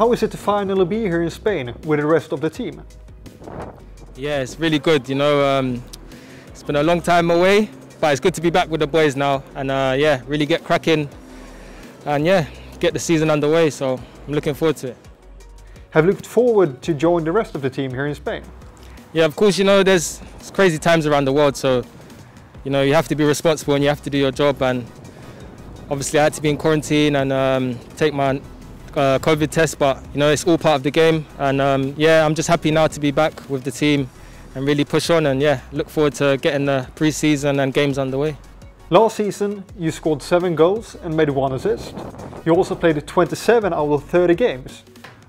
How is it to finally be here in Spain with the rest of the team? Yeah, it's really good. You know, um, it's been a long time away, but it's good to be back with the boys now, and uh, yeah, really get cracking, and yeah, get the season underway. So I'm looking forward to it. Have you looked forward to join the rest of the team here in Spain? Yeah, of course. You know, there's it's crazy times around the world, so you know you have to be responsible and you have to do your job. And obviously, I had to be in quarantine and um, take my uh, COVID test, but you know it's all part of the game. And um, yeah, I'm just happy now to be back with the team and really push on. And yeah, look forward to getting the pre-season and games underway. Last season, you scored 7 goals and made 1 assist. You also played 27 out of 30 games.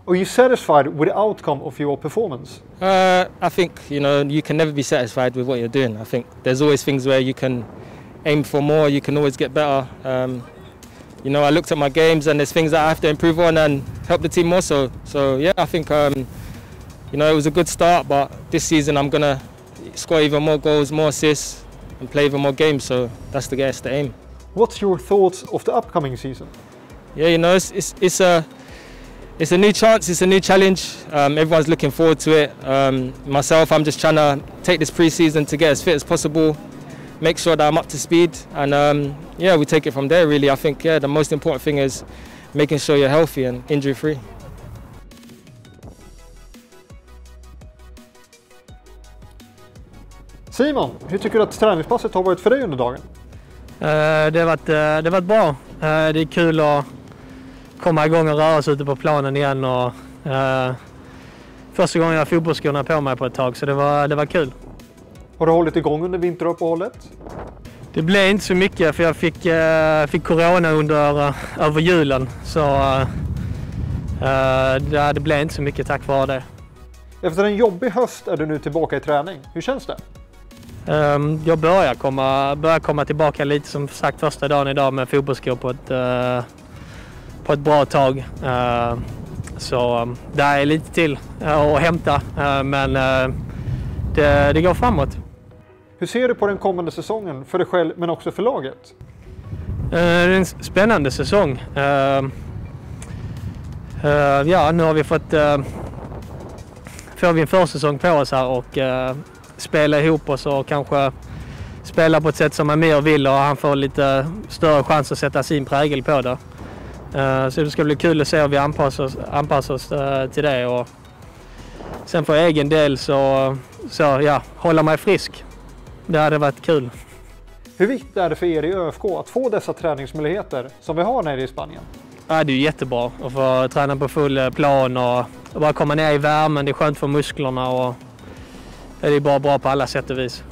Are you satisfied with the outcome of your performance? Uh, I think you know you can never be satisfied with what you're doing. I think there's always things where you can aim for more. You can always get better. Um, you know, I looked at my games and there's things that I have to improve on and help the team more. So, so yeah, I think um, you know it was a good start. But this season I'm gonna score even more goals, more assists, and play even more games. So that's the guess, the aim. What's your thoughts of the upcoming season? Yeah, you know, it's it's, it's a it's a new chance, it's a new challenge. Um, everyone's looking forward to it. Um, myself, I'm just trying to take this pre-season to get as fit as possible, make sure that I'm up to speed, and um, yeah, we take it from there. Really, I think yeah, the most important thing is making sure you're healthy and injury-free. Simon, hur tycker du att träningspasset har varit för dig under dagen? Eh, Det har varit, eh, det har varit bra. Eh, Det är kul att komma igång och röra sig ute på planen igen. Och, första gången jag har fotbollsskorna på mig på ett tag så det var, det var kul. Har du hållit igång under vinteruppehållet? Det blev inte så mycket för jag fick, eh, fick corona under, eh, över julen. Så eh, eh, det, blev inte så mycket tack vare det. Efter en jobbig höst är du nu tillbaka i träning. Hur känns det? Ehm, Jag börjar komma, börjar komma tillbaka lite som sagt första dagen idag med fotbollsskor på ett, eh, på ett bra tag. Eh, Så um, det är lite till eh, att hämta men det, det går framåt. Hur ser du på den kommande säsongen för dig själv men också för laget? Eh, det är en spännande säsong. Ehm, eh, ja, nu har vi fått eh, får vi en försäsong på oss här och spela ihop oss och kanske spela på ett sätt som Amir vill och han får lite större chans att sätta sin prägel på det. Så det ska bli kul att se hur vi anpassar oss, anpassar oss till det. Och sen för egen del så, så ja, hålla mig frisk. Det hade varit kul. Hur viktigt är det för er i ÖFK att få dessa träningsmöjligheter som vi har nere i Spanien? Ja, det är jättebra att få träna på full eh, plan och bara komma ner i värmen. Det är skönt för musklerna och det är bara bra på alla sätt och vis.